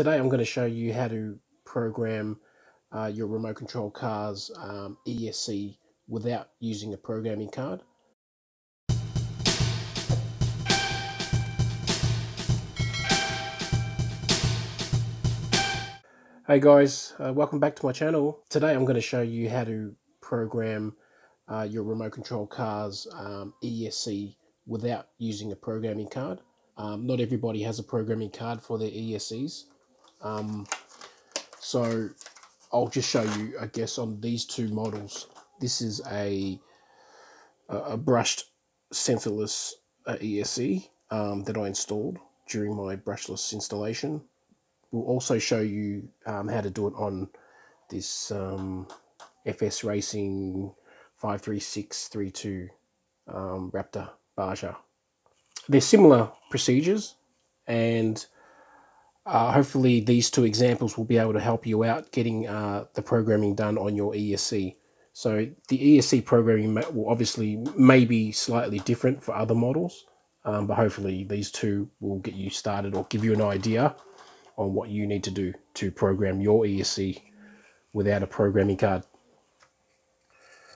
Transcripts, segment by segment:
Today I'm going to show you how to program uh, your remote control car's um, ESC without using a programming card. Hey guys, uh, welcome back to my channel. Today I'm going to show you how to program uh, your remote control car's um, ESC without using a programming card. Um, not everybody has a programming card for their ESCs. Um, so I'll just show you, I guess, on these two models. This is a a brushed sensorless uh, ESC um, that I installed during my brushless installation. We'll also show you um, how to do it on this um, FS Racing 53632 um, Raptor Baja. They're similar procedures and uh, hopefully these two examples will be able to help you out getting uh, the programming done on your ESC. So the ESC programming will obviously may be slightly different for other models, um, but hopefully these two will get you started or give you an idea on what you need to do to program your ESC without a programming card.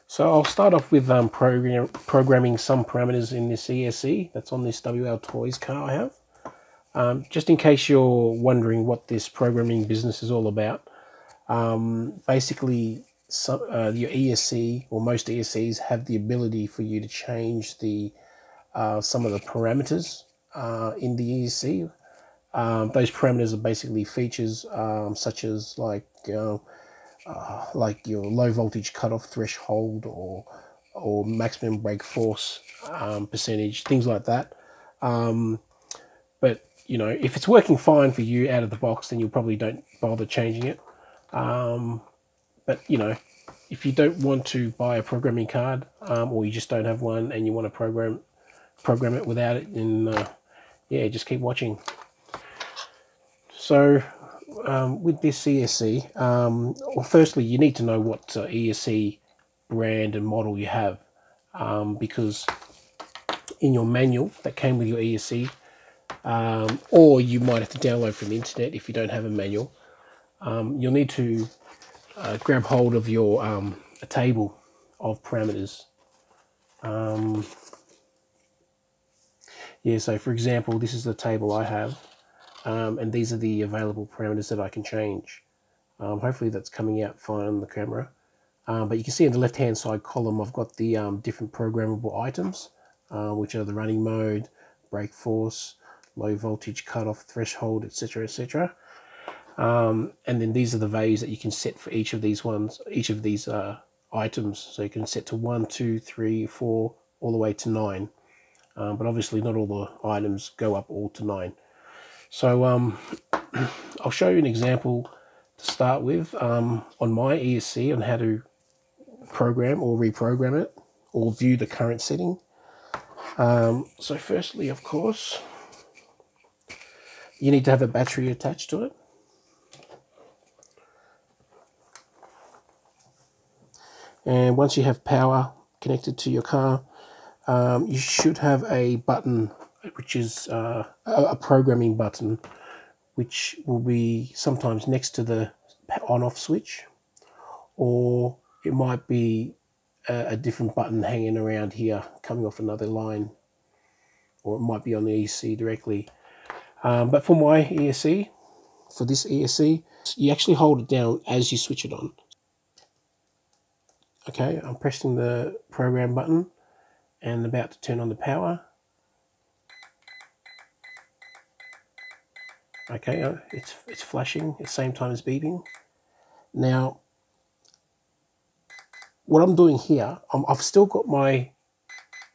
So I'll start off with um, program, programming some parameters in this ESC that's on this WL Toys car I have. Um, just in case you're wondering what this programming business is all about, um, basically some, uh, your ESC or most ESCs have the ability for you to change the uh, some of the parameters uh, in the ESC. Um, those parameters are basically features um, such as like uh, uh, like your low voltage cutoff threshold or or maximum brake force um, percentage, things like that. Um, you know, if it's working fine for you out of the box, then you probably don't bother changing it. Um, but you know, if you don't want to buy a programming card, um, or you just don't have one and you want to program program it without it, then uh, yeah, just keep watching. So um, with this ESC, um, well, firstly, you need to know what uh, ESC brand and model you have, um, because in your manual that came with your ESC, um, or you might have to download from the internet if you don't have a manual. Um, you'll need to uh, grab hold of your um, a table of parameters. Um, yeah, so for example, this is the table I have, um, and these are the available parameters that I can change. Um, hopefully that's coming out fine on the camera. but you can see in the left-hand side column, I've got the different programmable items, uh, which are the running mode, brake force, low voltage cutoff threshold, etc., etc. Um, and then these are the values that you can set for each of these ones, each of these uh, items. So you can set to one, two, three, four, all the way to nine. Um, but obviously not all the items go up all to nine. So um, I'll show you an example to start with um, on my ESC on how to program or reprogram it or view the current setting. Um, so firstly, of course, you need to have a battery attached to it. And once you have power connected to your car, um, you should have a button which is uh, a programming button which will be sometimes next to the on-off switch or it might be a, a, different button hanging around here coming off another line or it might be on the EC directly um, but for my ESC, for this ESC, you actually hold it down as you switch it on. Okay, I'm pressing the program button and about to turn on the power. Okay, uh, it's, it's flashing at the same time as beeping. Now, what I'm doing here, i have still got my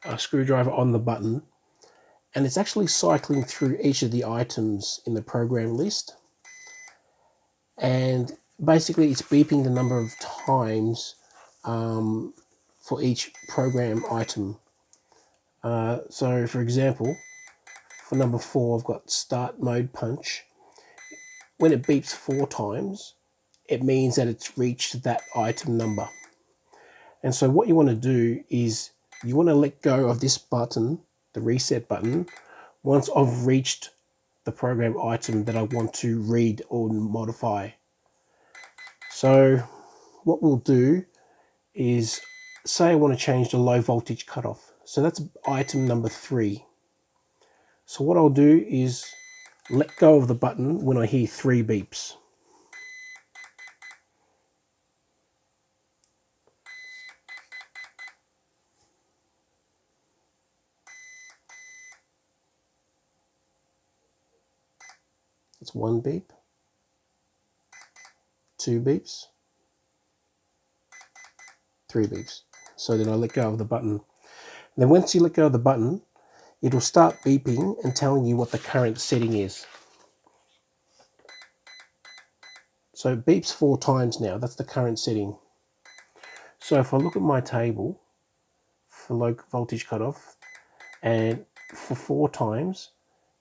uh, screwdriver on the button and it's actually cycling through each of the items in the program list. And basically it's beeping the number of times um, for each program item. Uh, so for example for number four I've got start mode punch. When it beeps four times it means that it's reached that item number. And so what you want to do is you want to let go of this button the reset button once I've reached the program item that I want to read or modify. So what we'll do is say I want to change the low voltage cutoff. So that's item number three. So what I'll do is let go of the button when I hear three beeps. One beep, two beeps, three beeps. So then I let go of the button. then once you let go of the button, it'll start beeping and telling you what the current setting is. So it beeps four times now. That's the current setting. So if I look at my table for low voltage cutoff and for four times,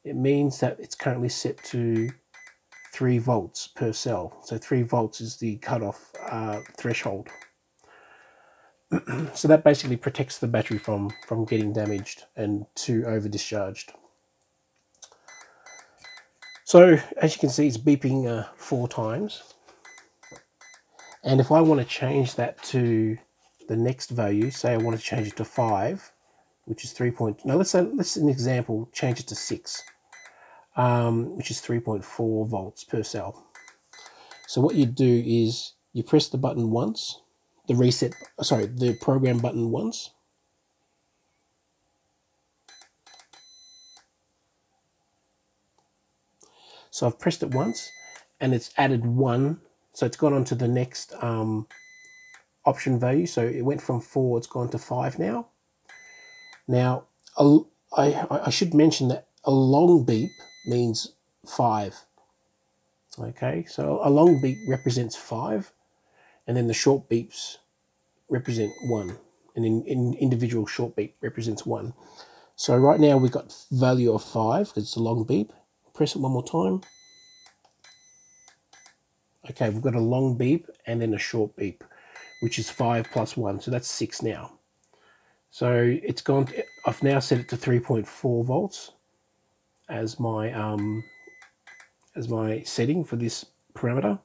it means that it's currently set to 3 volts per cell. So 3 volts is the cutoff uh, threshold. so that basically protects the battery from, from getting damaged and too over discharged. So as you can see, it's beeping uh, four times. And if I want to change that to the next value, say I want to change it to 5, which is 3. Point, no, let's say, let's an example, change it to 6, um, which is 3.4 volts per cell. So what you do is you press the button once, the reset, sorry, the program button once. So I've pressed it once and it's added one. So it's gone on to the next um, option value. So it went from four, it's gone to five now. Now, I, I should mention that a long beep means five. Okay, so a long beep represents five, and then the short beeps represent one, and in, in individual short beep represents one. So right now we've got value of five because it's a long beep. Press it one more time. Okay, we've got a long beep and then a short beep, which is five plus one, so that's six now. So it's gone, I've now set it to 3.4 volts as my, um, as my setting for this parameter.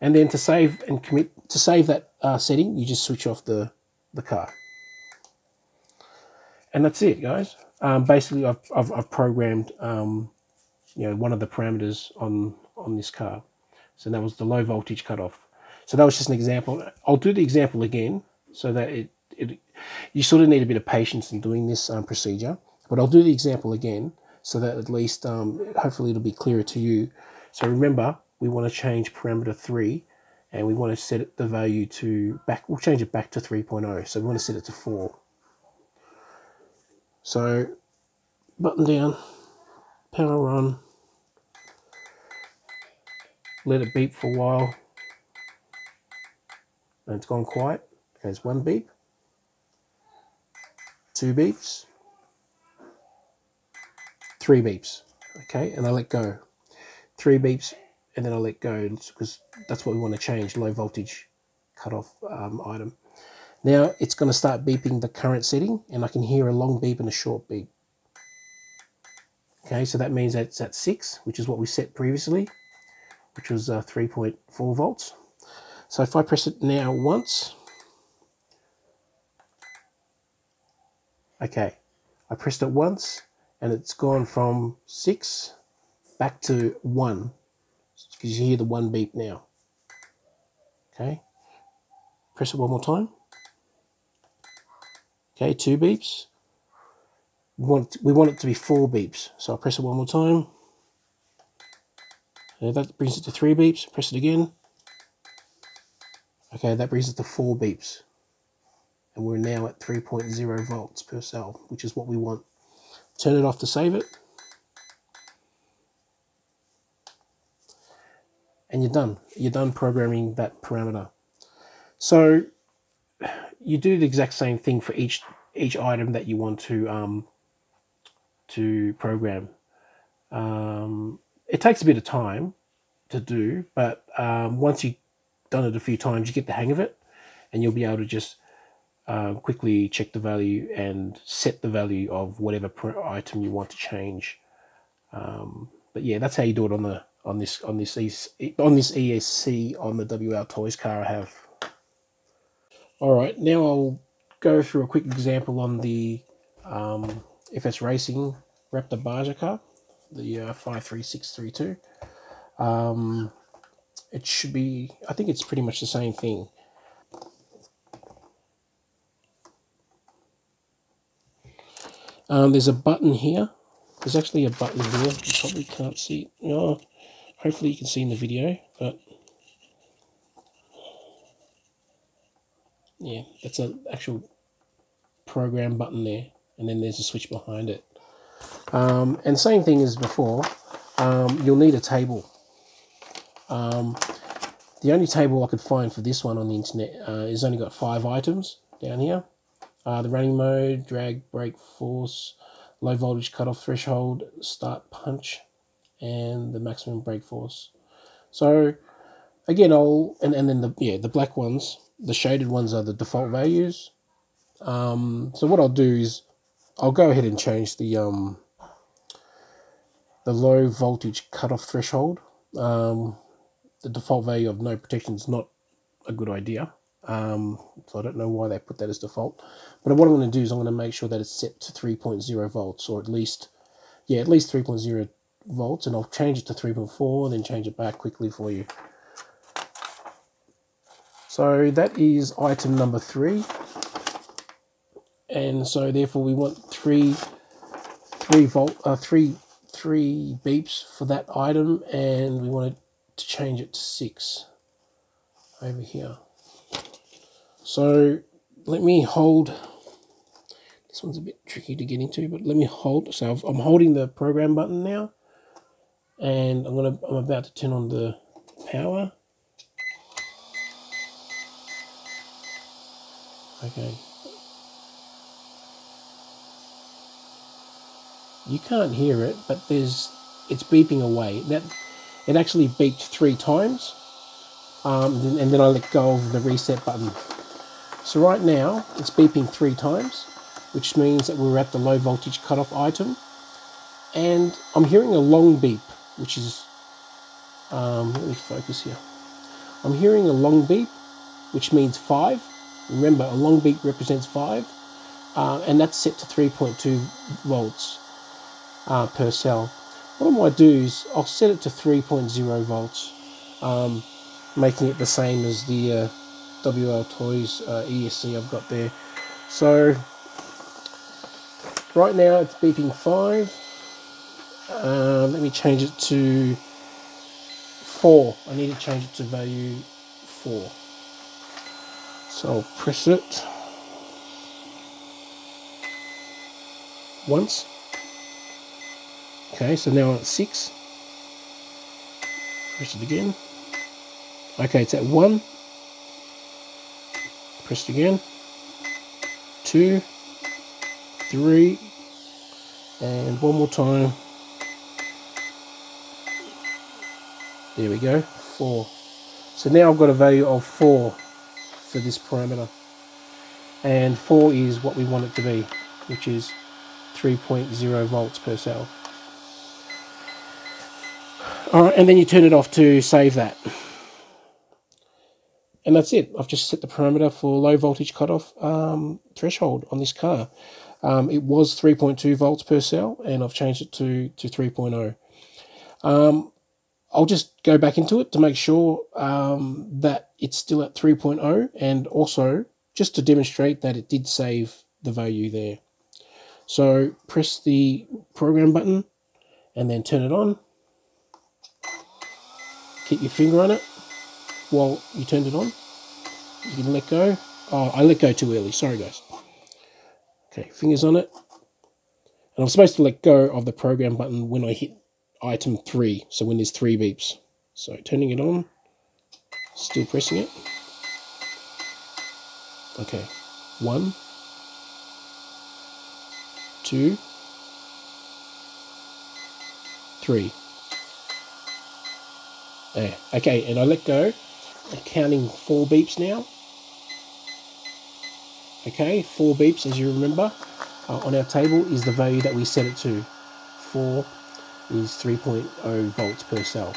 And then to save and commit, to save that uh, setting, you just switch off the, the car. And that's it, guys. Um, basically, I've, I've, I've programmed, um, you know, one of the parameters on, on this car. So that was the low voltage cutoff. So that was just an example. I'll do the example again so that it you sort of need a bit of patience in doing this um, procedure. But I'll do the example again so that at least um, hopefully it'll be clearer to you. So remember, we want to change parameter 3 and we want to set the value to back, we'll change it back to 3.0. So we want to set it to 4. So button down, power on, let it beep for a while, and it's gone quiet. Goes one beep, two beeps, three beeps, okay, and I let go. Three beeps, and then I let go because that's what we want to change, low voltage cutoff um, item. Now it's going to start beeping the current setting, and I can hear a long beep and a short beep. Okay, so that means that it's at 6, which is what we set previously, which was uh, 3.4 volts. So if I press it now once, Okay, I pressed it once and it's gone from 6 back to 1 because you hear the 1 beep now. Okay, press it one more time. Okay, two beeps. We want, we want it to be four beeps, so I'll press it one more time. That brings it to three beeps. Press it again. Okay, that brings it to four beeps and we're now at 3.0 volts per cell, which is what we want. Turn it off to save it. And you're done. You're done programming that parameter. So you do the exact same thing for each each item that you want to um, to program. Um, it takes a bit of time to do, but um, once you've done it a few times, you get the hang of it, and you'll be able to just uh, quickly check the value and set the value of whatever item you want to change. Um, but yeah, that's how you do it on the on this on this on this ESC on the WL Toys car I have. All right, now I'll go through a quick example on the um, FS Racing Raptor Baja car, the uh, 53632. Um, it should be, I think it's pretty much the same thing. Um, there's a button here. There's actually a button here. You probably can't see. Oh, hopefully you can see in the video, but yeah, that's an actual program button there, and then there's a switch behind it. Um, and same thing as before, um, you'll need a table. Um, the only table I could find for this one on the internet uh, is only got five items down here. Uh, the running mode, drag, brake, force, low voltage cutoff threshold, start punch, and the maximum brake force. So again, I'll and, and then the yeah the black ones, the shaded ones are the default values. Um, so what I'll do is I'll go ahead and change the um, the low voltage cutoff threshold. Um, the default value of no protection is not a good idea. Um, so I don't know why they put that as default. But what I'm going to do is I'm going to make sure that it's set to 3.0 volts or at least, yeah, at least 3.0 volts. And I'll change it to 3.4 then change it back quickly for you. So that is item number three. And so therefore we want three, three volt, uh, three, three beeps for that item. And we want to change it to six over here. So let me hold, this one's a bit tricky to get into, but let me hold, so i am holding the program button now, and I'm gonna, I'm about to turn on the power. Okay. You can't hear it, but there's, it's beeping away. That, it actually beeped three times, um, and then I let go of the reset button. So right now it's beeping three times, which means that we're at the low voltage cutoff item. And I'm hearing a long beep, which is, um, let me focus here. I'm hearing a long beep, which means five. Remember, a long beep represents five, uh, and that's set to 3.2 volts uh, per cell. What I might do is I'll set it to 3.0 volts, um, making it the same as the uh, WL Toys uh, ESC I've got there. So right now it's beeping 5. Uh, let me change it to 4. I need to change it to value 4. So I'll press it once. Okay, so now it's 6. Press it again. Okay, it's at 1 Press it again. Two, three, and one more time. There we go, four. So now I've got a value of four for this parameter. And four is what we want it to be, which is 3.0 volts per cell. Alright, and then you turn it off to save that and that's it. I've just set the parameter for low voltage cutoff um, threshold on this car. Um, it was 3.2 volts per cell, and I've changed it to, to 3.0. Um, I'll just go back into it to make sure um, that it's still at 3.0, and also just to demonstrate that it did save the value there. So press the program button, and then turn it on. Keep your finger on it while you turned it on. You can let go. Oh, I let go too early. Sorry, guys. Okay, fingers on it. And I'm supposed to let go of the program button when I hit item 3, so when there's 3 beeps. So turning it on, still pressing it. Okay, one, two, three. There. Okay, and I let go counting four beeps now. Okay, four beeps, as you remember, uh, on our table is the value that we set it to. Four. is 3.0 volts per cell.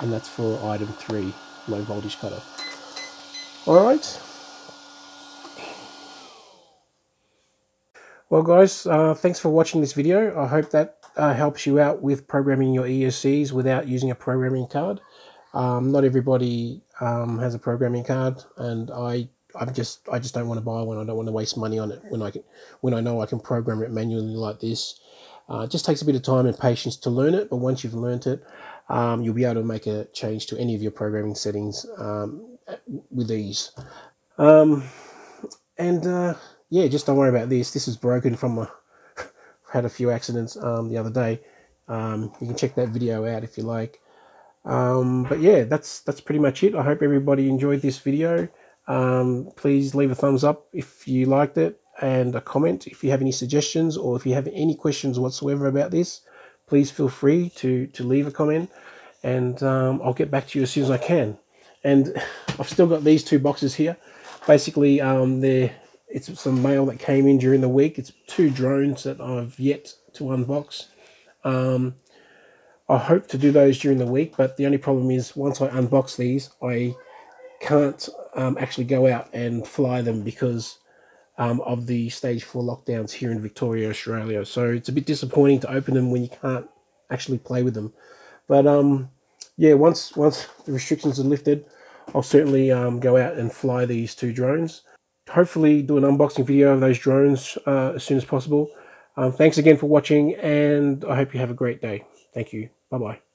And that's for item 3, low voltage cutter. Alright. Well guys, uh, thanks for watching this video. I hope that uh, helps you out with programming your ESCs without using a programming card. Um, not everybody um, has a programming card, and I I'm just I just don't want to buy one. I don't want to waste money on it when I can when I know I can program it manually like this. Uh, it just takes a bit of time and patience to learn it, but once you've learned it, um, you'll be able to make a change to any of your programming settings um, with ease. Um, and uh, yeah, just don't worry about this. This is broken from a had a few accidents um, the other day. Um, you can check that video out if you like. Um, but yeah, that's that's pretty much it. I hope everybody enjoyed this video. Um, please leave a thumbs up if you liked it and a comment if you have any suggestions or if you have any questions whatsoever about this. Please feel free to to leave a comment and um, I'll get back to you as soon as I can. And I've still got these two boxes here. Basically, um, they're it's some mail that came in during the week. It's two drones that I've yet to unbox. Um, I hope to do those during the week, but the only problem is once I unbox these, I can't um, actually go out and fly them because um, of the stage four lockdowns here in Victoria, Australia. So it's a bit disappointing to open them when you can't actually play with them. But um, yeah, once once the restrictions are lifted, I'll certainly um, go out and fly these two drones hopefully do an unboxing video of those drones uh, as soon as possible. Um, thanks again for watching, and I hope you have a great day. Thank you. Bye-bye.